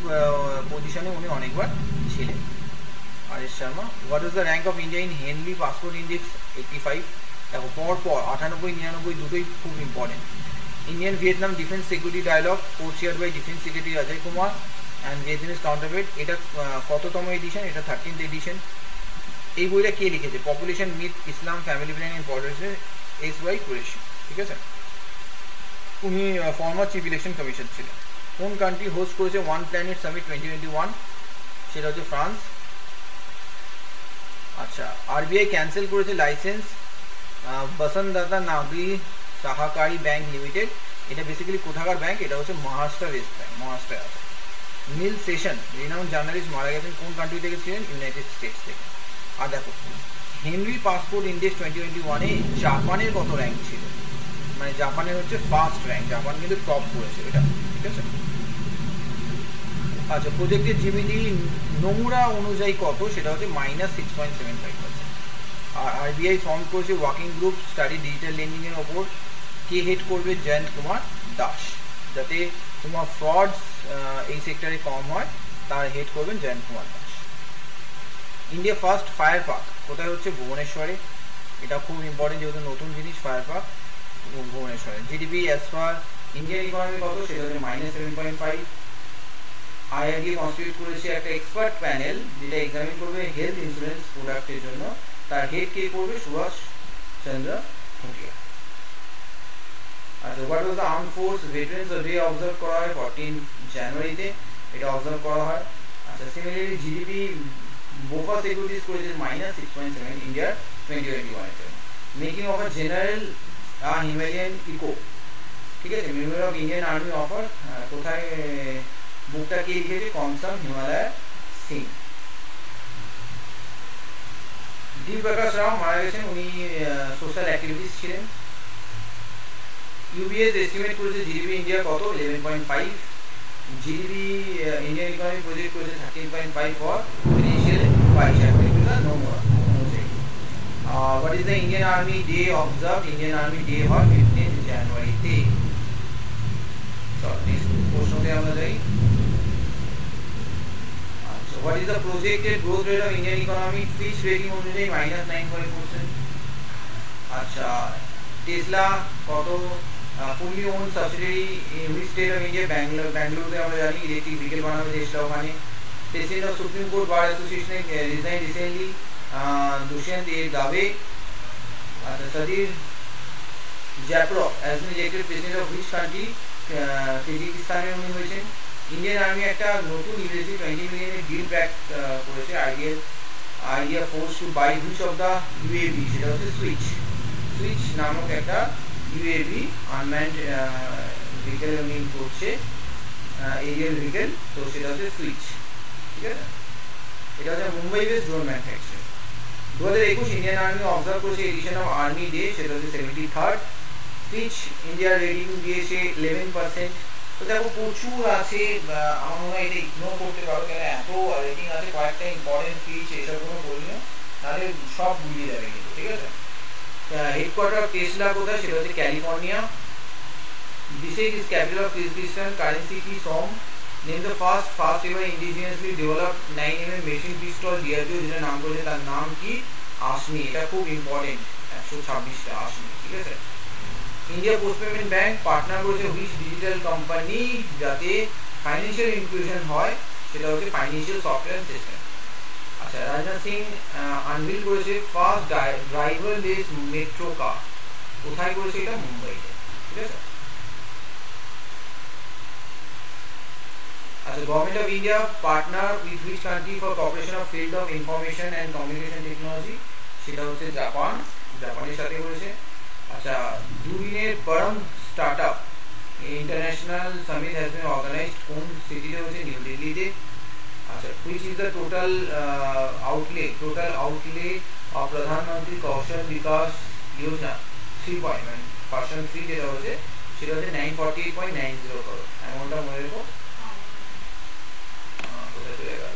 পজিশনে উনি অনেকবার ছিলেন। R S Sharma what is the rank of India in Henley passport index eighty five দেখো পর পর আটানব্বই, নিরানব্বই দুটোই খুব important Indian Vietnam defence security dialogue co-chair by defence secretary Ajay Kumar and Vietnamese counterweight এটা কততম এডিশন এটা থার্টিন্থ এডিশন এই বইটা কে লিখেছে? Population myth Islam family plan পলিটিক্সে এস ওয়াই কুরেশি ঠিক আছে? উনি ফর্মার চিফ ইলেকশন কমিশন ছিলেন। কোন কান্ট্রি হোস্ট করেছে one planet summit twenty twenty one সেটা হচ্ছে ফ্রান্স। আচ্ছা আরবিআই ক্যান্সেল করেছে licence Vasantdada Nagari Sahakari bank limited, এটা বেসিক্যালি কোথাকার ব্যাংক? এটা হচ্ছে মহারাষ্ট্র ওয়েস্ট ব্যাংক মহারাষ্ট্রে আছে। নীল সেশন রিনাউন্ড জার্নালিস্ট মারা গেছেন কোন কান্ট্রি থেকে ছিলেন? ইউনাইটেড স্টেটস থেকে। আর দেখো Henry passport index twenty twenty ওয়ানে জাপানের কত র্যাঙ্ক ছিল? মানে জাপানের হচ্ছে ফার্স্ট র্যাঙ্ক জাপান কিন্তু টপ করেছে এটা, ঠিক আছে? আচ্ছা প্রজেক্টের জিবিডি নোংরা অনুযায়ী কত? সেটা হচ্ছে minus six point seven five percent আর আরবিআই ফর্ম করেছে ওয়ার্কিং গ্রুপ স্টাডি ডিজিটাল লেন্ডিংয়ের ওপর। কে হেড করবে? জয়ন্ত কুমার দাস। যাতে তোমার ফ্রডস এই সেক্টরে কম হয়, তার হেড করবেন Jayanta Kumar Das. India first fire park কোথায় হচ্ছে? ভুবনেশ্বরে। এটা খুব ইম্পর্টেন্ট যেহেতু নতুন জিনিস fire park ভুবনেশ্বরে। GDP as per Indian economy কত? সেটা হচ্ছে minus seven point five IRD constitute করেছে একটা এক্সপার্ট প্যানেল যেটা এক্সামিন করবে হেলথ ইন্স্যুরেন্স প্রোডাক্টের জন্য। তার হেড কে করবে? সুভাষ চন্দ্র খুঁটিয়া আচ্ছা what was the arm force veterans day observe করা হয় ফোরটিন জানুয়ারিতে এটা অবজার্ভ করা হয় আচ্ছা সিমিলারলি জিডিপি বোফা সিকিউরিটিজ করেছে মাইনাস সিক্স পয়েন্ট সেভেন ইন্ডিয়ার টোয়েন্টি টোয়েন্টি ওয়ানের জন্য making of a general Himalayan echo ঠিক আছে memory of Indian army officer কোথায় বুকটা কে লিখেছে কমসাম হিমালয় সিং ডি প্রকাশ রাও মারা গেছেন উনি সোশ্যাল অ্যাক্টিভিটিস ছিলেন ইউবিএস এস্টিমেট করেছে জিডিপি ইন্ডিয়া কত? Eleven point five GDP Indian economy project করেছে thirteen point five for financial বাইশ no more what is the Indian army day observe Indian army day হয় fifteen জানুয়ারিতে চল next প্রশ্নতে আমরা যাই। What is the projected growth rate of Indian economy? Fitch rating অনুযায়ী minus 9.5%. আচ্ছা Tesla কত? Fully own subsidiary in which state of India Bangalore ব্যাঙ্গালোরতে আমরা জানি ইলেকট্রিক ভেহিকেল বানাবে টেসলা ওখানে president of supreme court bar অ্যাসোসিয়েশনে resign recently Dushyant A Dave আচ্ছা Sadyr Japarov has been elected president of which country কিরগিজস্তানে উনি হয়েছেন Indian army একটা নতুন USD twenty মিলিয়নের ডিল ব্যাক করেছে idea idea force to buy which of the UAV সেটা হচ্ছে switch. Switch নামক একটা ইউএবি আনম্যান্ড ভেহিকেল উনি করছে এরিয়াল ভেহিকেল তো সেটা হচ্ছে সুইচ ঠিক আছে? এটা হচ্ছে মুম্বাই বেস ড্রোন ম্যানুফ্যাকচার দু হাজার একুশ ইন্ডিয়ান আর্মি অবজার্ভ করেছে এডিশন অফ আর্মি ডে সেটা হচ্ছে সেভেন্টি থার্ড সুইচ ইন্ডিয়ার রেটিং দিয়েছে ইলেভেন পার্সেন্ট তো দেখো, প্রচুর আছে আমার মনে হয় এটা ইগনোর করতে পারো কেন এত রেটিং আছে, কয়েকটা ইম্পর্টেন্ট ফিচ এইসব কোনো বলি না তাহলে সব বুঝিয়ে যাবে কিন্তু, ঠিক আছে? হেডকোয়ার্টার অফ টেসলা কোথায় সেটা হচ্ছে California this is capital of Kyrgyzstan currency কি some name the first first ever indigenously develop nine M M machine pistol DRDO যেটা নাম করেছে তার নাম কি আসমি এটা খুব ইম্পর্টেন্ট একশো ছাব্বিশটা আসমি ঠিক আছে India post payment bank partner করেছে হুইচ ডিজিটাল কোম্পানি যাতে ফাইন্যান্সিয়াল ইনক্লুশন হয় সেটা হচ্ছে ফাইন্যান্সিয়াল সফটওয়্যার সিস্টেম আচ্ছা রাজনাথ সিং আনভিল করেছে first driver less metro car কোথায় করেছে এটা মুম্বাইতে ঠিক আছে আচ্ছা government of India partner with which country for corporation of field of information and communication technology সেটা হচ্ছে জাপান, জাপানের সাথে করেছে। আচ্ছা দুদিনের Param start up international summit has been organised কোন সিটিতে হচ্ছে? নিউ দিল্লিতে। আচ্ছা which is the total outlay total outlay of Pradhan Mantri Kaushal Vikas Yojana three point মানে পার্সন থ্রি যেটা হচ্ছে সেটা হচ্ছে nine forty eight point nine zero করো অ্যামাউন্টটা মনে রেখো। কোথায় চলে গেল?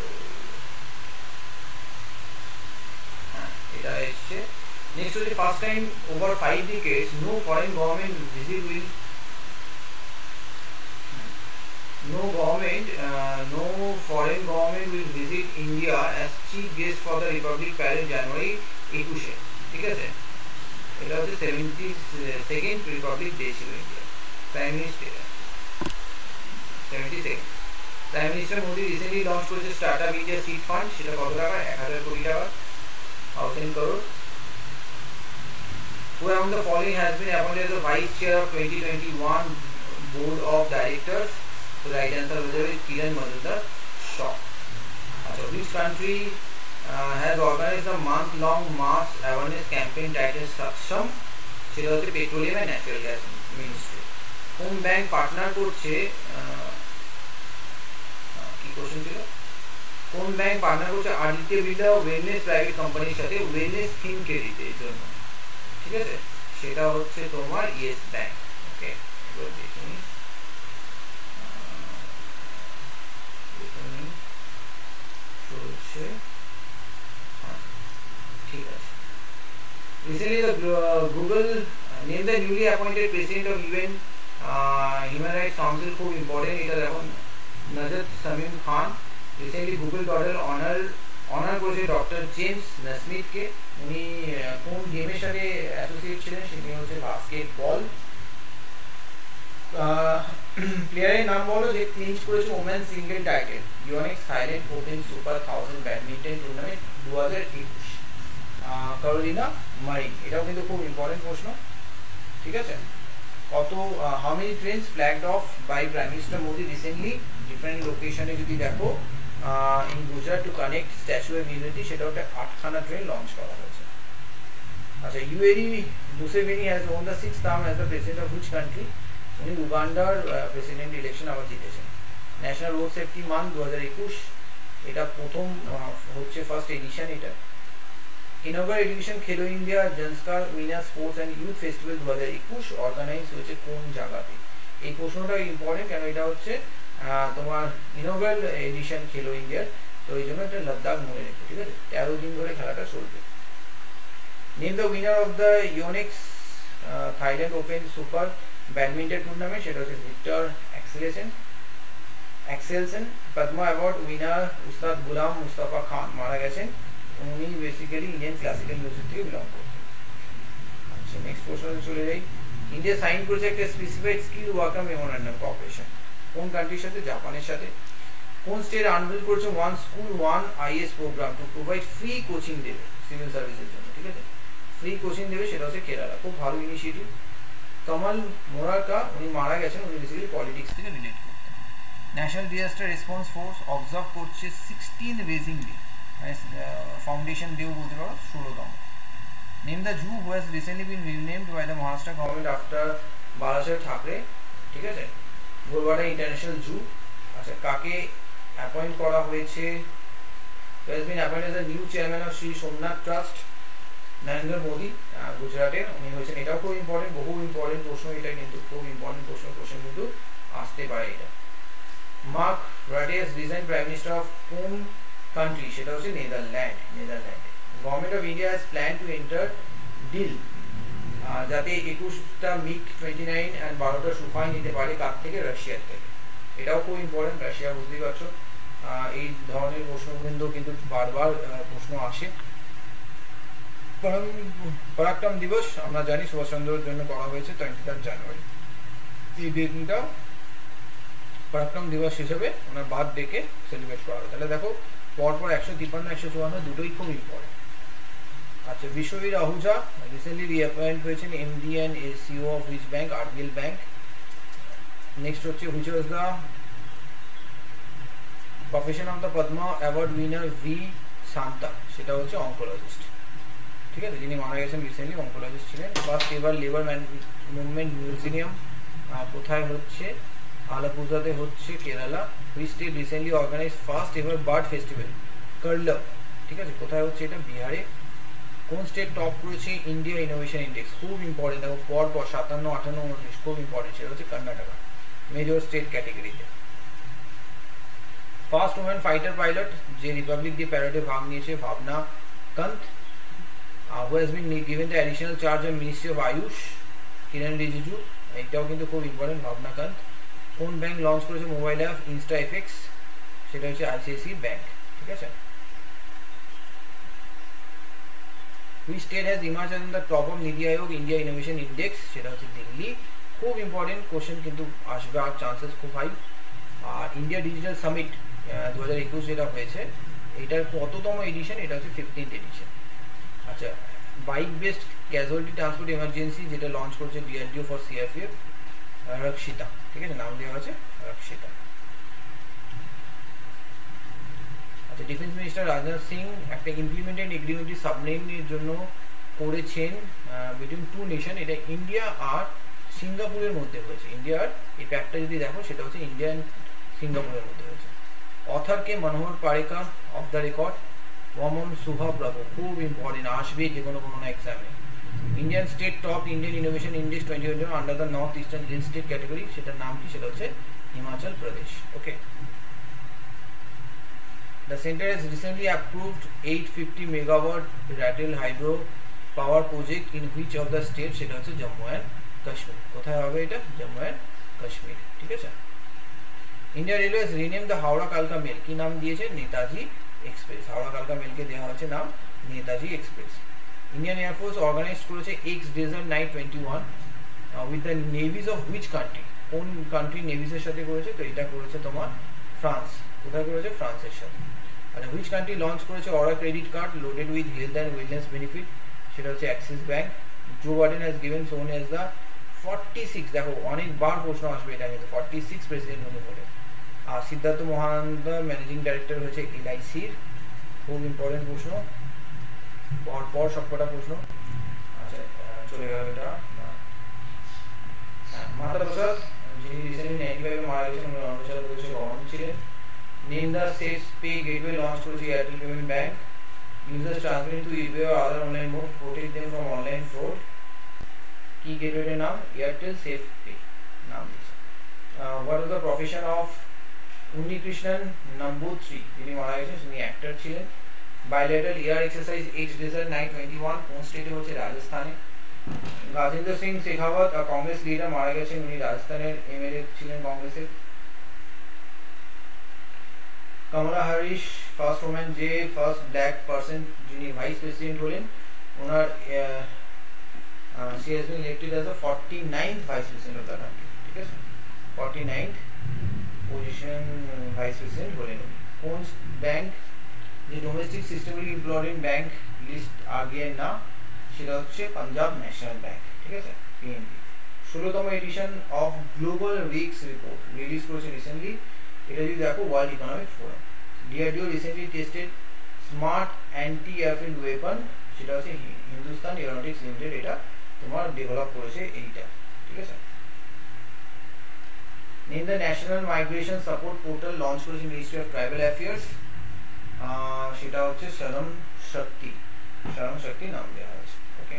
হ্যাঁ এটা এসছে। নেক্সট হচ্ছে first time over five decades no foreign government visit will no government uh, no foreign government will visit India as chief guest for the Republic Parade January একুশে ঠিক আছে এটা হচ্ছে সেভেন্টি সেকেন্ড রিপাবলিক ডে ছিল India prime minister seventy second prime minister Modi recently launch করেছে start up India seed fund সেটা কত টাকা এক হাজার কোটি টাকা thousand crore Who among the following has been appointed as the vice chair of 2021 board of directors? So the right answer was Kiran Mazumdar Shaw. So which country uh, has organized a month-long mass awareness campaign titled Saksham? সেটা হচ্ছে petroleum and natural gas ministry কোন bank partner করছে কি question ছিল? কোন bank partner করছে Aditya Birla wellness private কোম্পানির সাথে ওয়েলনেস থিম ক্রেডিটের জন্য? ঠিক আছে? সেটা হচ্ছে তোমার ইয়েস ব্যাংক ওকে এবার দেখে নিই চলছে ঠিক আছে Recently, the uh, Google named the newly appointed president of UN uh, Human Rights Council খুব ইম্পর্টেন্ট এটা দেখুন নজর সামিম খান রিসেন্টলি গুগল ডটের অনার অনার করেছে ডক্টর জেমস নাসমিথকে উনি কোন গেমের সাথে অ্যাসোসিয়েট ছিলেন সেটি হচ্ছে বাস্কেট বল প্লেয়ারের নাম বলো যে ক্লিঞ্চ করেছে women single title Yonex Thailand open super thousand badminton tournament দু হাজার একুশ কারোলিনা মারিন এটাও কিন্তু খুব ইম্পর্টেন্ট প্রশ্ন। ঠিক আছে? কত how many trains flagged off by prime minister Modi recently different লোকেশনে যদি দেখো in Gujarat to connect statue of unity সেটা একটা আটখানা ট্রেন লঞ্চ করা হয়েছে। আচ্ছা Yoweri Museveni has won the six term as the president of which country উনি উগান্ডার প্রেসিডেন্ট ইলেকশন আবার জিতেছেন। ন্যাশনাল রোড সেফটি মান্থ দু হাজার একুশ, এটা প্রথম হচ্ছে ফার্স্ট এডিশন এটা। Innova education Khelo India Zanskar winner sports and youth festival দু হাজার একুশ অর্গানাইজ হয়েছে কোন জায়গাতে? এই প্রশ্নটা ইম্পর্টেন্ট কেন? এটা হচ্ছে তোমার ইনোভেল এডিশন খেলো ইন্ডিয়ার তো এই জন্য একটা লাদ্দাখ মনে রেখো, ঠিক আছে? তেরো দিন ধরে খেলাটা চলবে। Name the winner of the Yonex Thailand open super badminton tournament সেটা হচ্ছে Victor acceleration Axelsen Padma award winner Ustad Ghulam Mustafa Khan, মারা গেছেন। উনি বেসিক্যালি ইন্ডিয়ান ক্লাসিক্যাল মিউজিক থেকে বিলং করতেন। আচ্ছা নেক্সট প্রশ্ন চলে যাই। ইন্ডিয়া সাইন করেছে একটা specified skill worker memorandum corporation কোন কান্ট্রির সাথে? জাপানের সাথে। কোন স্টেট আনবিল করেছে one school one IS programme to provide free coaching দেবে সিভিল সার্ভিসের জন্য, ঠিক আছে? ফ্রি কোচিং দেবে, সেটা হচ্ছে কেরালা। খুব ভালো ইনিশিয়েটিভ কমল মোরাকা উনি মারা গেছেন, উনি বেসিক্যালি পলিটিক্স থেকে রিলেট করতেন। National disaster response force observe করছে সিক্সটিন রেজিং ডে ফাউন্ডেশন দিয়েও বলতে পারো, ষোলোতম। Name the zoo who has recently been renamed by the Maharashtra government after Balasaheb Thackeray ঠিক আছে? গোলবাটা ইন্টারন্যাশনাল জু আচ্ছা কাকে অ্যাপয়েন্ট করা হয়েছে? Has been appoint as new chairman of Shri Somnath trust Narendra Modi গুজরাটে উনি হয়েছেন, এটাও খুব ইম্পর্টেন্ট বহু ইম্পর্টেন্ট প্রশ্ন, এটা কিন্তু খুব ইম্পর্টেন্ট প্রশ্ন প্রশ্ন কিন্তু আসতে পারে এটা। Mark Rutte resign prime minister of কোন কান্ট্রি সেটা হচ্ছে Netherland নেদারল্যান্ডে government of India has plan to enter deal যাতে একুশটা মিগ টোয়েন্টি নাইন অ্যান্ড বারোটা সুফাই নিতে পারে কার থেকে রাশিয়ার থেকে। এটাও খুব ইম্পর্টেন্ট রাশিয়া বুঝতেই পারছ। এই ধরনের প্রশ্ন কিন্তু কিন্তু বারবার প্রশ্ন আসে। পরাক্রম দিবস, আমরা জানি সুভাষচন্দ্রের জন্য করা হয়েছে টোয়েন্টি থার্ড জানুয়ারি এই দিনটা পরাক্রম দিবস হিসেবে ওনার বাদ ডেকে সেলিব্রেট করা হবে। তাহলে দেখো পরপর একশো তিপ্পান্ন, একশো চুয়ান্ন দুটোই খুব ইম্পর্টেন্ট আচ্ছা বিশ্ববীর আহুজা রিসেন্টলি রিঅ্যাপয়েন্ট হয়েছেন MD and CEO of which bank RBL bank next হচ্ছে which was the profession of the Padma award winner V Shanta সেটা হচ্ছে অঙ্কোলজিস্ট ঠিক আছে? যিনি মারা গেছেন রিসেন্টলি অঙ্কোলজিস্ট ছিলেন। ফার্স্ট এবার লেবার মুভমেন্ট মিউজিয়াম কোথায় হচ্ছে? আলাপুজাতে হচ্ছে Kerala. Which state recently organise first ever bird festival curl ঠিক আছে? কোথায় হচ্ছে এটা? বিহারে। কোন স্টেট টপ করেছে ইন্ডিয়া ইনোভেশন ইন্ডেক্স খুব ইম্পর্টেন্ট দেখো পর পর সাতান্ন, আটান্ন, উনত্রিশ, খুব ইম্পর্টেন্ট সেটা হচ্ছে কর্ণাটকা। মেজর স্টেট ক্যাটেগরিতে ফার্স্ট ওমেন ফাইটার পাইলট যে রিপাবলিক ডে প্যারেডে ভাগ নিয়েছে, Bhawana Kanth. Given the additional charge of ministry of AYUSH Kiren Rijiju এইটাও কিন্তু খুব ইম্পর্টেন্ট ভাবনা কান্ত। কোন ব্যাংক লঞ্চ করেছে মোবাইল অ্যাপ ইনস্টা এফেক্স সেটা হচ্ছে আইসিআইসি ব্যাংক ঠিক আছে? Which state has emerge on the top of NITI Aayog India innovation index সেটা হচ্ছে দিল্লি। খুব ইম্পর্টেন্ট কোশ্চেন কিন্তু আসবে, আর চান্সেস খুব হাই আর ইন্ডিয়া ডিজিটাল সামিট দু হাজার একুশ যেটা হয়েছে, এটার কততম এডিশন এটা হচ্ছে ফিফটিন্থ এডিশন আচ্ছা bike based casualty transport emergency যেটা লঞ্চ করছে ডিআরডিও ফর সিআরপিএফ রক্ষিতা ঠিক আছে? নাম দেওয়া আছে রক্ষিতা আচ্ছা ডিফেন্স মিনিস্টার রাজনাথ সিং একটা ইমপ্লিমেন্টেড এগ্রিমেন্টটি সাবমেরিনের জন্য করেছেন বিটুইন টু নেশন এটা ইন্ডিয়া আর সিঙ্গাপুরের মধ্যে হয়েছে। ইন্ডিয়ার এই প্যাকটা যদি দেখো, সেটা হচ্ছে ইন্ডিয়া অ্যান্ড সিঙ্গাপুরের মধ্যে হয়েছে। অথারকে Manohar Parrikar off the record Waman Subha Prabhu খুব ইম্পর্টেন্ট আসবে যে কোনো কোনো এক্সামে Indian state top Indian innovation index twenty twenty under the north eastern hill state category সেটার নাম কি? সেটা হচ্ছে হিমাচল প্রদেশ ওকে The center has recently approved 850 megawatt Rattle hydro power project in which of the state? সেটা হচ্ছে জম্মু অ্যান্ড কাশ্মীর কোথায় হবে এটা? জম্মু অ্যান্ড কাশ্মীর ঠিক আছে? India railways rename the Howrah কালকা মেল কি নাম দিয়েছে? নেতাজি এক্সপ্রেস হাওড়া কালকা মেলকে দেওয়া হয়েছে নাম Netaji express Indian air force organise করেছে ex desert knight twenty one with the navies of which country কোন কান্ট্রি নেভিজের সাথে করেছে? তো এটা করেছে তোমার ফ্রান্স কোথায় করেছে? ফ্রান্সের সাথে। আচ্ছা হুইচ কান্ট্রি লঞ্চ করেছে Aura credit card loaded with health and wellness benefit সেটা হচ্ছে Axis bank Joe Biden has given sworn as the forty six দেখো অনেকবার প্রশ্ন আসবে এটা কিন্তু ফর্টি সিক্স প্রেসিডেন্ট হতে বলে আর সিদ্ধার্থ মহানন্দ ম্যানেজিং ডাইরেক্টর হচ্ছে এলআইসির খুব ইম্পর্টেন্ট প্রশ্ন। পর পর সবকটা প্রশ্ন আচ্ছা চলে গেল এটা মাতা প্রসাদ যিনি রিসেন্টলি নাইনটি ফাইভে মারা গেছেন উনি অন্ধ্রপ্রদেশ প্রদেশের গভর্নর ছিলেন name the safe pay gateway launch করেছে Airtel payment bank users transferring to eBay or other online mode protect them from online fraud কি গেটওয়ের নাম এয়ারটেল সেফ পে নাম দিয়েছে what is the profession of Unnikrishnan Namboothiri যিনি মারা গেছেন তিনি actor ছিলেন bilateral air exercise H desert knight twenty one কোন স্টেটে হচ্ছে রাজস্থানে। রাজেন্দ্র সিং শেখাওয়াত কংগ্রেস লিডার মারা গেছেন, উনি রাজস্থানের এমএলএ ছিলেন কংগ্রেসের কমলা হ্যারিস ফার্স্ট ওম্যান যে ফার্স্ট ব্ল্যাক পার্সন যিনি ভাইস প্রেসিডেন্ট হলেন ওনার she been elected as the forty ninth vice president of the country ঠিক আছে? Forty ninth position vice president হলেন কোন ব্যাংক যে domestic systemically important bank list আগে না, সেটা হচ্ছে পাঞ্জাব ন্যাশনাল ব্যাংক ঠিক আছে? পিএনবি ষোলোতম edition of global risks report release করেছে রিসেন্টলি এটা যদি দেখো world economic forum DRDO recently tested smart anti airfield weapon সেটা হচ্ছে হিন্দুস্তান এরোনটিক্স লিমিটেড এটা তোমার ডেভেলপ করেছে এইটা, ঠিক আছে? Name the national migration support portal launch করেছে মিনিস্ট্রি অফ ট্রাইবাল অ্যাফেয়ার্স সেটা হচ্ছে শরম শক্তি। শরম শক্তি নাম দেওয়া হয়েছে। ওকে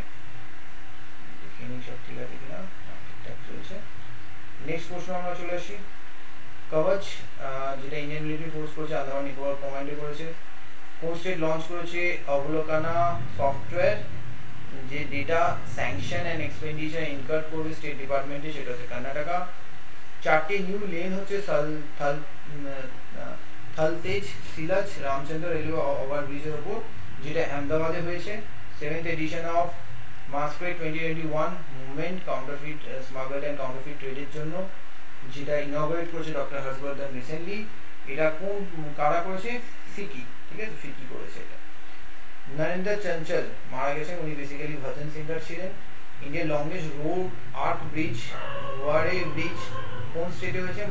দেখিনি শক্তি লাগে কিনা ঠিকঠাক চলছে। নেক্সট প্রশ্ন আমরা চলে আসি। কবচ যেটা ইন্ডিয়ান মিলিটারি ফোর্স করেছে আন্দামান নিকোবর কমান্ডে করেছে। কোন স্টেট লঞ্চ করেছে অবলোকানা সফটওয়্যার যে ডেটা স্যাংশন অ্যান্ড এক্সপেন্ডিচার ইনকার করবে স্টেট ডিপার্টমেন্টে সেটা হচ্ছে কর্ণাটকা চারটে নিউ লেন হচ্ছে থলতেজ সিলাজ রামচন্দ্র রেলওয়ে ওভার ব্রিজের ওপর, যেটা আহমেদাবাদে হয়েছে seventh edition of MASCRADE twenty twenty one movement counterfeit smuggle and counterfeit ট্রেডের জন্য, যেটা ইনগ্রেট করেছে ডক্টর হর্ষবর্ধন রিসেন্টলি এটা কোন, কারা করেছে? ফিকি, ঠিক আছে? ফিকি করেছে এটা। নরেন্দ্র চঞ্চল মারা গেছেন, উনি বেসিক্যালি ভজন সিঙ্গার ছিলেন। ইন্ডিয়ার লংগেস্ট রোড আর্ক ব্রিজ ওয়ারে ব্রিজ কোন স্টেটে হয়েছে?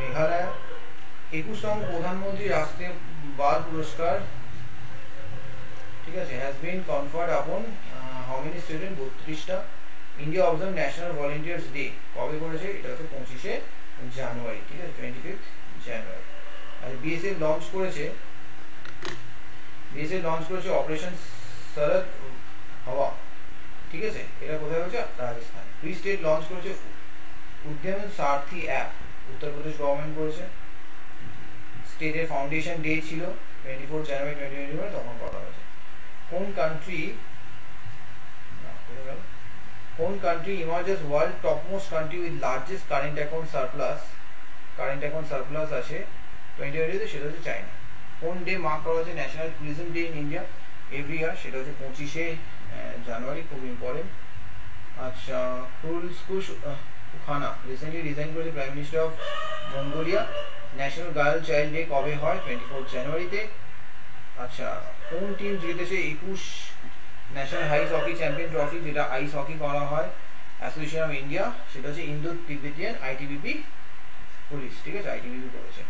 মেঘালয়। একুশতম প্রধানমন্ত্রী রাষ্ট্রীয় বাল পুরস্কার, ঠিক আছে has been conferred upon how many student বত্রিশটা। India observe national volunteers day কবে করেছে? এটা হচ্ছে পঁচিশে জানুয়ারি, ঠিক আছে টোয়েন্টি ফিফথ জানুয়ারি আর বিএসএফ লঞ্চ করেছে বিএসএফ লঞ্চ করেছে অপারেশন শরদ হাওয়া ঠিক আছে, এটা কোথায় হচ্ছে রাজস্থান। ফ্রি স্টেট লঞ্চ করেছে উদ্যম সারথি অ্যাপ উত্তরপ্রদেশ গভর্নমেন্ট করেছে। স্টেটের ফাউন্ডেশন ডে ছিল twenty four January twenty twenty one তখন করা হয়েছে। কোন কান্ট্রি কোন country emerges world topmost country with largest current account surplus current account surplus আছে টোয়েন্টি টোয়েন্টিতে সেটা হচ্ছে চায়না কোন ডে মার্ক করা হয়েছে national tourism day in India every year সেটা হচ্ছে পঁচিশে জানুয়ারি খুব ইম্পর্টেন্ট আচ্ছা খুলস্কুশ খানা রিসেন্টলি রিজাইন করেছে prime minister of Mongolia national girl child day কবে হয়? টোয়েন্টি ফোর জানুয়ারিতে আচ্ছা কোন টিম জিতেছে? একুশ national ice hockey champion trophy যেটা আইস হকি করা হয় অ্যাসোসিয়েশন অফ ইন্ডিয়া সেটা হচ্ছে ইন্দো তিব্বেতিয়ান আইটিবিপি পুলিশ ঠিক আছে? আইটিবিপি করেছে।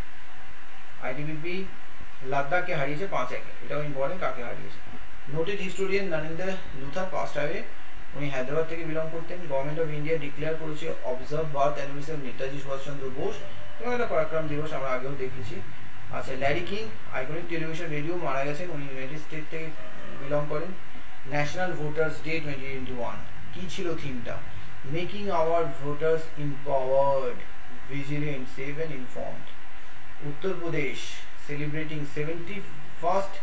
আইটিবিপি লাদাখকে হারিয়েছে পাঁচ একে। এটাও ইম্পর্টেন্ট কাকে হারিয়েছে? Noted historian Narendra Luther passed উনি হায়দ্রাবাদ থেকে বিলং করতেন। গভর্নমেন্ট অফ ইন্ডিয়া ডিক্লেয়ার করেছে observe birth anniversary Netaji Subhas Chandra Bose. এবং এটা পরাক্রম দিবস আমরা আগেও দেখেছি আচ্ছা Larry King iconic television radio মারা গেছেন। উনি ইউনাইটেড স্টেট থেকে বিলং করেন। National voters day twenty twenty one কী ছিল থিমটা making our voters empowered vigilant safe and informed Uttar Pradesh celebrating seventy first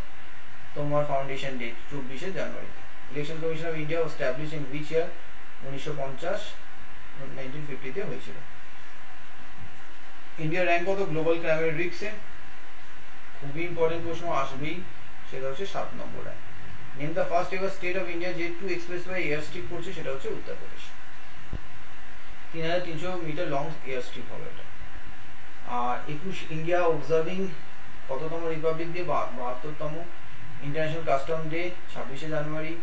তোমার ফাউন্ডেশন ডে চব্বিশে জানুয়ারি। Election commission of India establish in which year উনিশশো পঞ্চাশ nineteen ফিফটিতে হয়েছিল। ইন্ডিয়ার rank কত? Global ক্রাইমের রিক্সে খুবই ইম্পর্টেন্ট প্রশ্ন, আসবেই। সেটা হচ্ছে সাত নম্বর rank name the first ever state of India যে to express by air strip করছে, সেটা হচ্ছে উত্তরপ্রদেশ তিন হাজার তিনশো মিটার লং এয়ার স্ট্রিপ হবে এটা। আর একুশ ইন্ডিয়া অবজার্ভিং কততম রিপাবলিক ডে বাহাত্তরতম। ইন্টারন্যাশনাল কাস্টম ডে ছাব্বিশে জানুয়ারি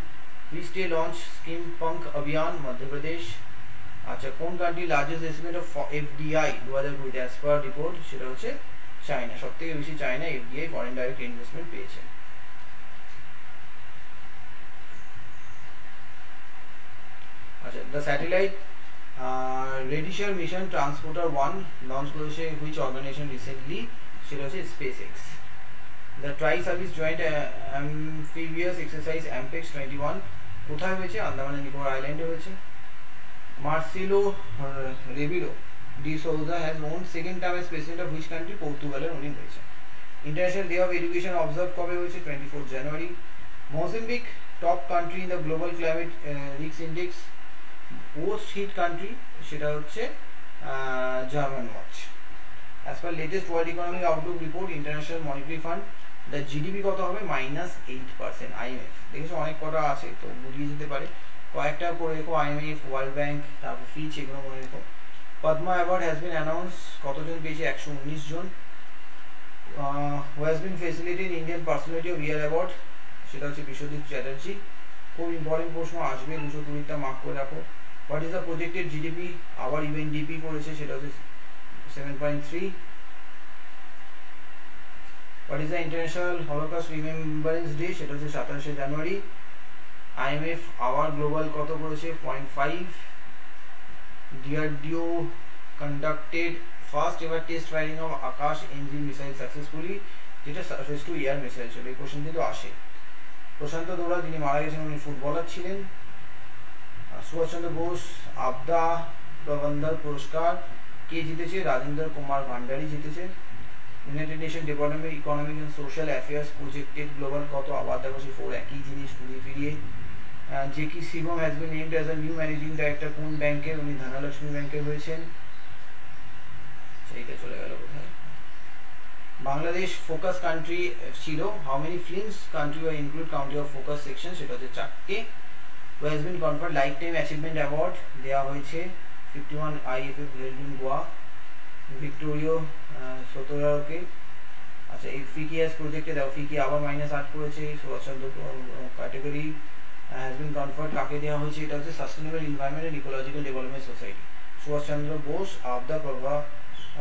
পিস ডে লঞ্চ স্কিম পঙ্ক অভিযান মধ্যপ্রদেশ। আচ্ছা কোন country largest estimate of FDI দু হাজার কুড়িতে অ্যাজ পার রিপোর্ট সেটা হচ্ছে চায়না সব থেকে বেশি China FDI foreign direct investment পেয়েছে। আচ্ছা the satellite rideshare mission transporter one launch করেছে হুইচ অর্গানাইজেশন রিসেন্টলি সেটা হচ্ছে SpaceX the tri service joint amphibious exercise AMPHEX twenty one কোথায় হয়েছে? আন্দামান নিকোবর আইল্যান্ডে হয়েছে। Marcelo Rebelo de Sousa has won second time as president of which country পর্তুগালের উনি হয়েছে international day of education observe কবে হয়েছে? Twenty four January Mozambique top country in the global climate রিক্স ইন্ডেক্স পোস্ট হিট কান্ট্রি সেটা হচ্ছে German watch as per latest world economic outlook report international monetary fund the GDP কত হবে? Minus eight percent IMF দেখেছ, অনেক কটা আছে, তো বুঝিয়ে যেতে পারে। কয়েকটা করে রেখো আইএমএফ ওয়ার্ল্ড ব্যাংক তারপর ফিচ এগুলো মনে রেখো। Padma award has been announce কতজন পেয়েছে? একশো উনিশ জন। Has been felicitated in Indian personality of year award সেটা হচ্ছে বিশ্বজিৎ চ্যাটার্জি। খুব ইম্পর্টেন্ট প্রশ্ন, আসবে দুশো কুড়িটা মার্ক করে রাখো। What is the projected GDP আবার ইউএনডিপি করেছে, সেটা হচ্ছে seven point three what is the international holocaust remembrance day সেটা হচ্ছে সাতাশে জানুয়ারি। আইএমএফ আওয়ার গ্লোবাল কত করেছে? Point five DRDO conducted first ever test firing of Akash NG missile successfully যেটা সার্ফেস টু এয়ার মিসাইল ছিল। এই কোশ্চেন কিন্তু আসে। প্রশান্ত দৌড়া, যিনি মারা গেছেন, উনি ফুটবলার ছিলেন। সুভাষচন্দ্র বোস, আবদা প্রবন্ধন পুরস্কার। কে জিতেছে? রাজেন্দ্র কুমার ভান্ডারি জিতেছে। United Nation development economic and social affairs projected global কত আবার দেখো সেই ফোর একই জিনিস ঘুরিয়ে ফিরিয়ে। যে কি Shivam has been named as a new managing director কোন ব্যাংকের উনি ধনলক্ষ্মী ব্যাংকের হয়েছেন সেইটা চলে গেল কোথায়? বাংলাদেশ ফোকাস কান্ট্রি ছিল। How many films country were include country of focus section সেটা হচ্ছে চারটে। Who has been conferred lifetime achievement award দেওয়া হয়েছে fifty one IFFI in Goa Vittorio সতেরোকে আচ্ছা এই ফিকিয়াস প্রজেক্টে দেখো, ফিকি আবার মাইনাস আট করেছে। Subhas Chandra category has been conferred কাকে দেওয়া হয়েছে, এটা হচ্ছে sustainable environment and ecological development society Subhas Chandra Bose Aapda Prabha,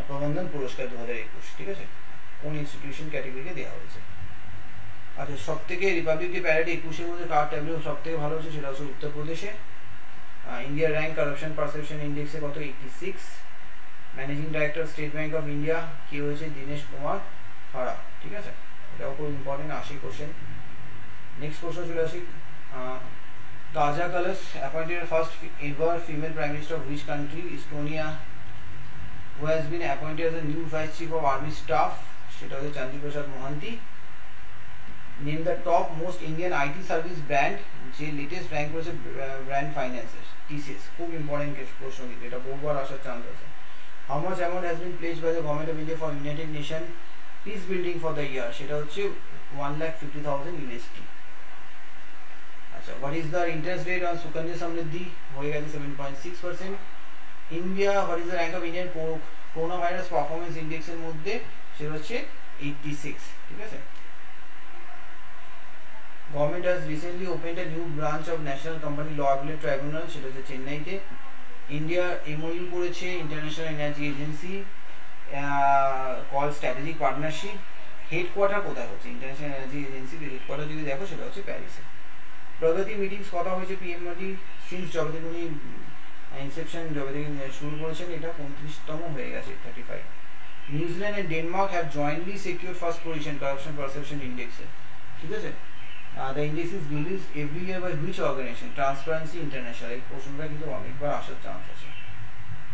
Prabandhan Puraskar দু হাজার একুশ, ঠিক আছে? কোন ইনস্টিটিউশন ক্যাটেগরিকে দেওয়া হয়েছে? আচ্ছা সব থেকে রিপাবলিক ডে প্যারেড একুশের মধ্যে কার ট্যাবলেট সব থেকে ভালো হচ্ছে সেটা হচ্ছে উত্তরপ্রদেশে। ইন্ডিয়ার র্যাঙ্ক কারাপশন পারসেপশন ইন্ডেক্সে কত? Eighty six managing director state bank of India কি হয়েছে? দীনেশ কুমার হারা ঠিক আছে? এটাও খুব ইম্পর্টেন্ট আসি কোশ্চেন নেক্সট কোশ্চেন চলে আসি। Kaja Kallas appointed first ever female prime minister of which country Estonia who has been appointed as a new vice chief of army staff সেটা হচ্ছে Chandraprasad Mohanty name the top most Indian IT service brand যে latest rank করেছে brand ফাইন্যান্সের TCS খুব important প্রশ্ন কিন্তু, এটা বহুবার আসার চান্স আছে। How much amount has been place by the government of India for united nation peace building for the year সেটা হচ্ছে one lakh fifty thousand UST আচ্ছা what is the interest rate on Sukanya Samriddhi হয়ে গেছে seven point six percent India what is the rank of Indian corona virus performance ইন্ডেক্সের মধ্যে? সেটা হচ্ছে eighty six ঠিক আছে? Government has recently opened a new branch of national company law appellate tribunal সেটা হচ্ছে চেন্নাইতে। ইন্ডিয়া এমওইউ করেছে international energy agency call strategic partnership headquarter কোথায় হচ্ছে? ইন্টারন্যাশনাল এনার্জি এজেন্সির হেডকোয়ার্টার যদি দেখো, সেটা হচ্ছে প্যারিসে প্রগতি মিটিংস কথা হয়েছে পিএম মোদি সিন্স যবে থেকে উনি ইনসেপশন যবে থেকে শুরু করেছেন, এটা পঁয়ত্রিশতম হয়ে গেছে thirty five New Zealand and Denmark have jointly secure first position corruption perception ইন্ডেক্সে ঠিক আছে? The index is release every year by which organisation transparency international এই প্রশ্নটা কিন্তু অনেকবার আসার চান্স আছে।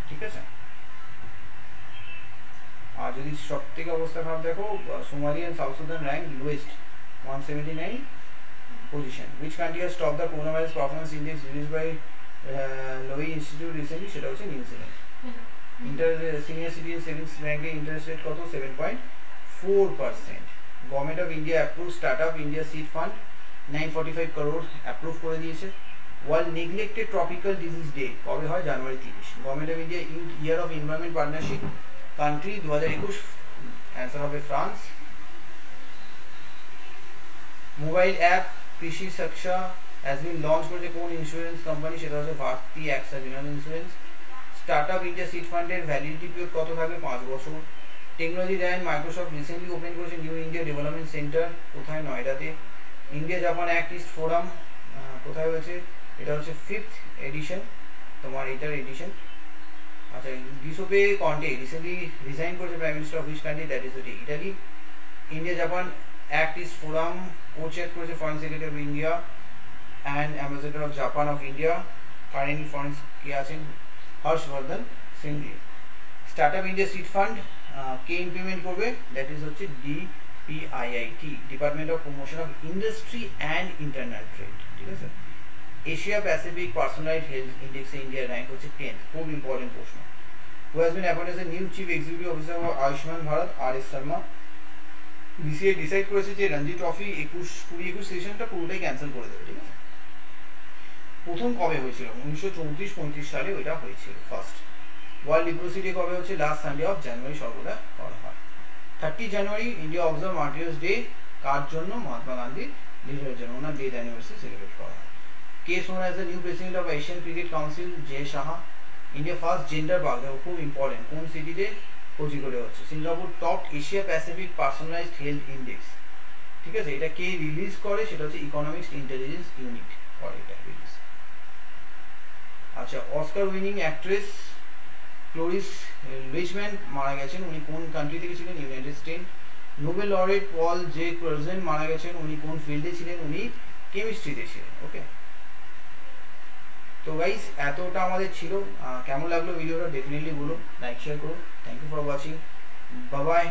ঠিক আছে? আর যদি সব থেকে অবস্থা খারাপ দেখো Somali and south Sudan rank lowest one seventy nine position which country has top the corona virus performance index release by Lowy institute recently সেটা হচ্ছে New Zealand inter senior citizen savings ব্যাঙ্কে ইন্টারেস্ট রেট কত seven point four percent government of India approve start up India seed fund nine forty five crore approve করে দিয়েছে। World neglected tropical disease day কবে হয়? জানুয়ারি তিরিশ। Government of India in year of environment partnership country দু হাজার একুশ answer হবে France mobile app কৃষি শিক্ষা হ্যাজ বিন লঞ্চ করেছে কোন ইন্স্যুরেন্স কোম্পানি সেটা হচ্ছে Bharti Axa general insurance start up India seed ফান্ডের ভ্যালিডিটি পিরিয়ড কত থাকবে? পাঁচ বছর। Technology giant Microsoft recently open করেছে নিউ ইন্ডিয়া ডেভেলপমেন্ট সেন্টার কোথায়? নয়ডাতে। India Japan act east forum কোথায় হয়েছে? এটা হচ্ছে ফিফথ এডিশন তোমার এটার এডিশন আচ্ছা ডিসোপে কন্টে রিসেন্টলি রিজাইন করেছে prime minister of country that is Italy India Japan act east forum cochaired করেছে foreign secretary of India and ambassador of Japan of India current foreign কে আছেন Harshvardhan Shringla start up India seed fund কে implement করবে? That is হচ্ছে DPIIT department of promotion of industry and internal trade ঠিক আছে? Asia Pacific personalised health ইন্ডেক্সে ইন্ডিয়ার rank হচ্ছে tenth খুব important প্রশ্ন। Who has been a new chief executive officer of Ayushman Bharat R S Sharma BCI decide করেছে যে Ranji trophy একুশ, কুড়ি, একুশ সেশনটা পুরোটাই ক্যান্সেল করে দেবে, ঠিক আছে? প্রথম কবে হয়েছিল? উনিশশো চৌত্রিশ, পঁয়ত্রিশ সালে ওইটা হয়েছিল ফার্স্ট ওয়ার্ল্ড ডে কবে হচ্ছে? লাস্ট সানডে অফ জানুয়ারি সর্বদা করা হয়। Thirty January India observe martyrs day কার জন্য? মহাত্মা গান্ধী লিডারের জন্য। ওনার ডেথ অ্যানিভার্সারি সেলিব্রেট করা হয়। কে chosen as the new president of Asian cricket council Jay Shah India first gender park খুব ইম্পর্টেন্ট কোন সিটিতে কোচিকোডে হচ্ছে Singapore top Asia Pacific personalised health index. ঠিক আছে? এটা কে রিলিজ করে? সেটা হচ্ছে ইকোনমিক্স ইন্টেলিজেন্স ইউনিট করে এটা রিলিজ আচ্ছা Oscar winning actress Cloris Leachman মারা গেছেন। উনি কোন কান্ট্রি থেকে ছিলেন? United state Nobel laureate Paul J Crutzen মারা গেছেন। উনি কোন ফিল্ডে ছিলেন? উনি কেমিস্ট্রিতে ছিলেন ওকে তো গাইস এতটা আমাদের ছিল। কেমন লাগল ভিডিওটা ডেফিনেটলি বলুন লাইক শেয়ার করুন। Thank you for watching Babai